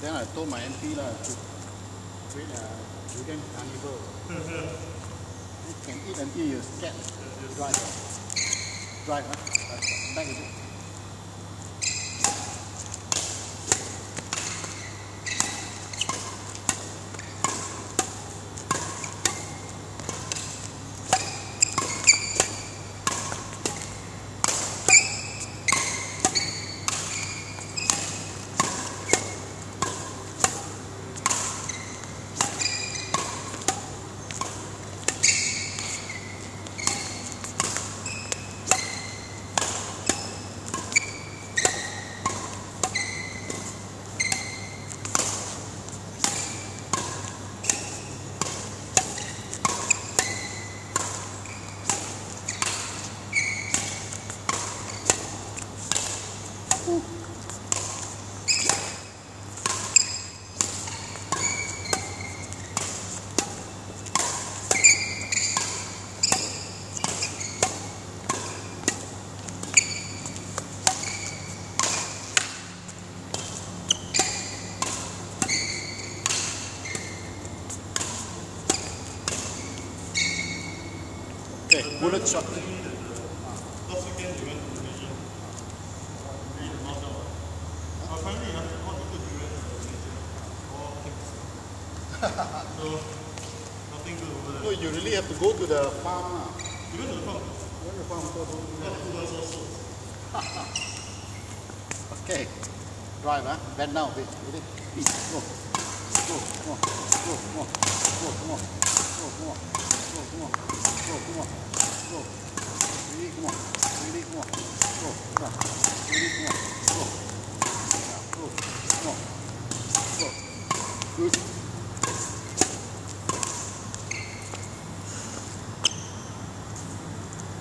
Then I told my MP lah to create a durian carnival. you can eat until you're scared. Drive. Drive, huh? Uh, Back is it? 네, 몰래 추락. So, nothing good over No, you really have to go to the farm. lah. We went to the farm. Go to the farm. Go, go, go. Food also. Okay, drive, huh? Bend down a bit. Ready? Go. Go, come on. Go, come on. Go, come on. Go, come on. Go, come on. Go, come on. Go. Ready, come on. Ready, come on. Go, come on. Ready, come on. Go. Go, come on. Go. Good.